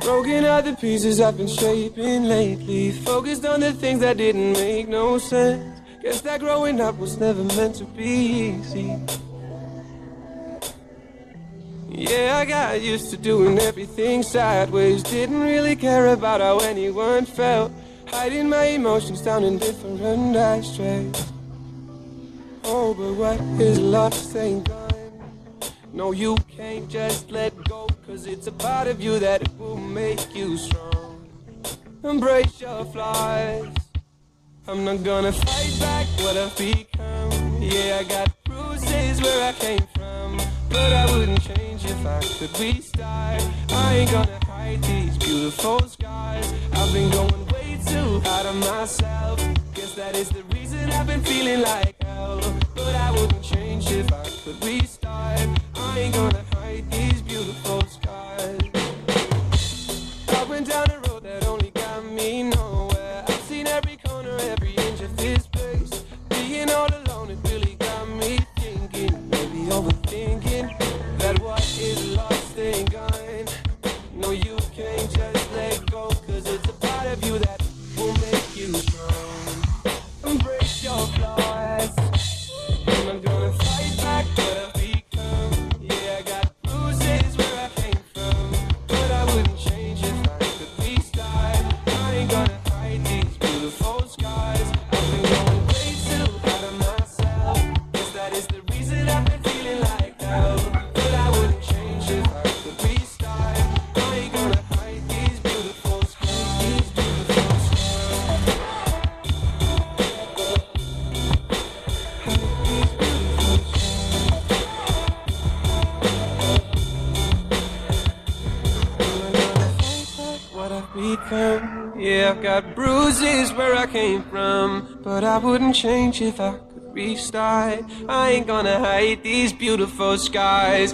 Broken are the pieces I've been shaping lately. Focused on the things that didn't make no sense. Guess that growing up was never meant to be easy. Yeah, I got used to doing everything sideways. Didn't really care about how anyone felt. Hiding my emotions down in different ashtrays. Oh, but what is gone. No, you can't just let go, cause it's a part of you that will make you strong. Embrace your flaws. I'm not gonna fight back what I've become. Yeah, I got bruises where I came from. But I wouldn't change if I could restart. I ain't gonna hide these beautiful scars. I've been going way too hard on myself. Guess that is the reason I've been feeling like hell. But I wouldn't change if I could restart. I've become. Yeah, I've got bruises where I came from, but I wouldn't change if I could restart. I ain't gonna hide these beautiful skies.